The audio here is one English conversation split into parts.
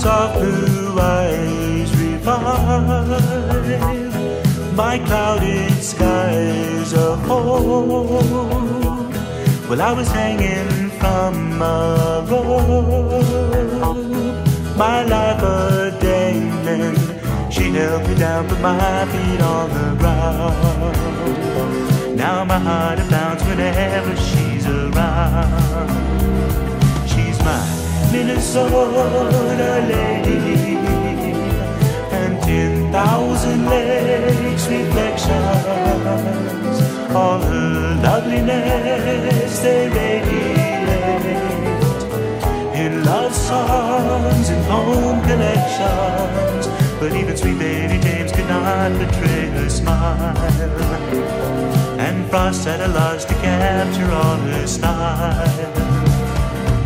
Soft blue eyes revive my clouded skies of hope. Well, I was hanging from a rope, my life a dangling. She held me down, put my feet on the ground. Now my heart it pounds whenever she's around. She's my Minnesota lady, thousand lakes reflections. All her loveliness they radiate in love songs and home collections. But even sweet baby James could not betray her smile. And Frost had a loss to capture all her style.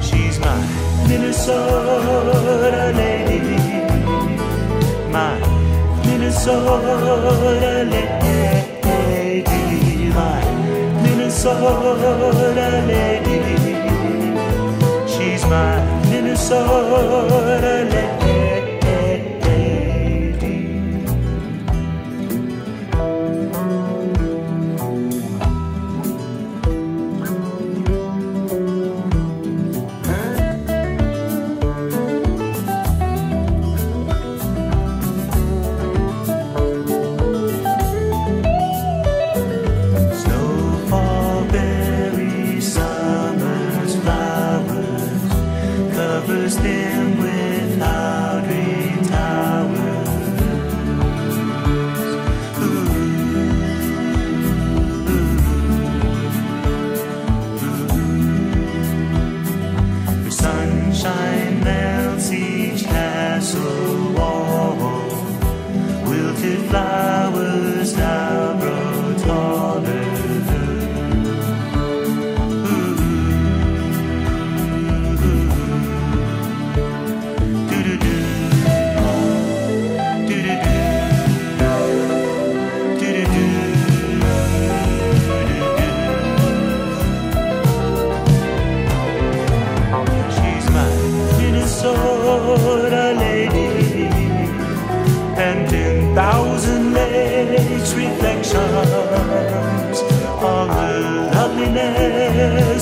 She's my Minnesota Minnesota lady, my Minnesota lady. She's my Minnesota lady. fly.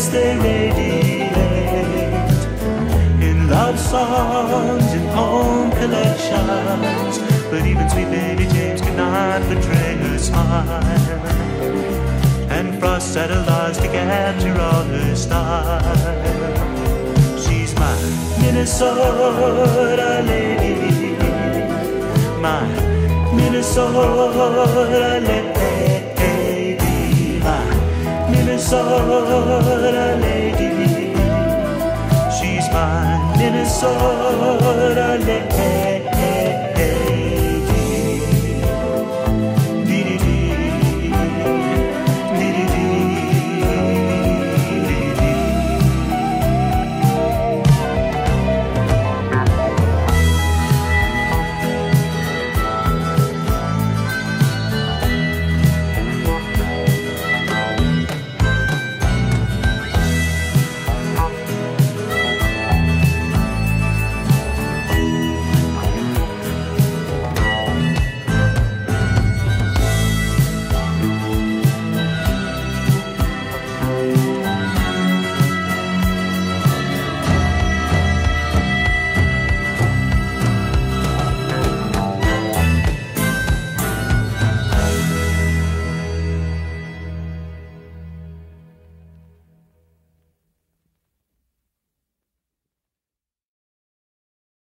Loveliness they radiate in love songs and home collections. But even sweet baby James could not betray her smile. And Frost had a loss to capture all her style. She's my Minnesota lady, my Minnesota lady, what I love.